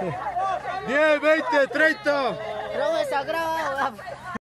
10, 20, 30. Robo sagrado.